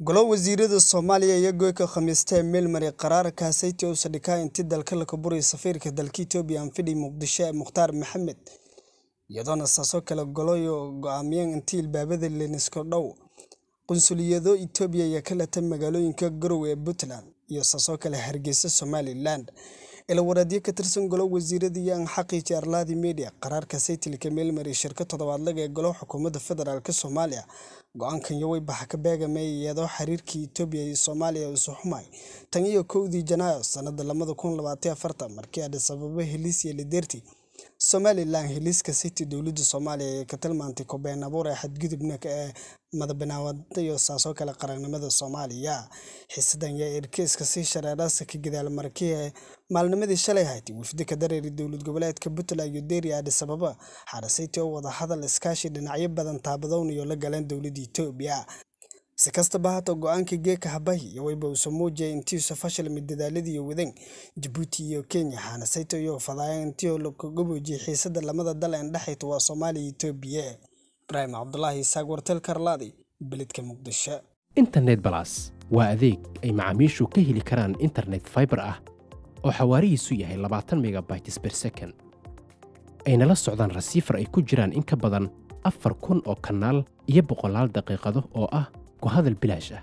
golo wasiirada soomaaliya iyo goyka khamiista ee meelmari qaraar kaasayti uusa dhikaa intii dalka la kaburay safiirka dalka etoobiya anfidhi muqdisho ee mukhtaar maxamed iyadoona saasoo kale goloyo go'aamiyeen intii ilbaabada lenisko dhow qunsuliyado etoobiya ayaa ka latay magaalooyinka garowe ee puntland iyo saasoo kale hargeysa somalilan ilawareedyo ka tirsan golo wasiirada iyo aan xaqiiji arlaadi media qaraarka saytilka meelmari shirka toddobaadlaga ee golo xukuumadda federaalk soomaaliya. Go'aankan yowey baxa ka beegamay iyadoo xiriirkii etoobiya iyo soomaaliya isu xumay tan iyo kowdii janaayo sanada labada kun labaatan afartan markii adhis ababa heliis iyo lideerti somalilan heliiska city dowladda soomaaliya ee ka tilmaantay kobeen abuur ee xadgudubna ee madabanaawaada iyo saasoo kale qarannimada soomaaliya. Xiisadan yaa erkeyska sii shareeraasa ka gadaal markii ee maalnimadii shalay hayti wafdi ka dareeri dowlad goboleedka puntland iyo deri adhis ababa. Oo wada hadal iskaashi dhinacyo badan taabadown iyo la galeen dowladda etoobiya si kastaba hata go'aanka geeka habahi iyo wayba uusa muujiyay intiisa fashilmi dadaaladii wadan jabuuti iyo kenya xaanasayto iyo fadaayeen intii lakagoboojiyay xiisada lamada dal een dhexayta waa soomaaliya etoobiya ibraahim cabdulaahi isaaq wartel karlaadi beledka muqdisho. Internet balas waa adeeg ay macaamiishu ka heli karaan internet faibar ah oo xawaarihiisu yahay labaatan megabytes ber second ayna la socdaan rasiifar ay ku jiraan in ka badan afar kun oo kanaal iyo boqolaal daqiiqado oo ah ku hadal bilaash ah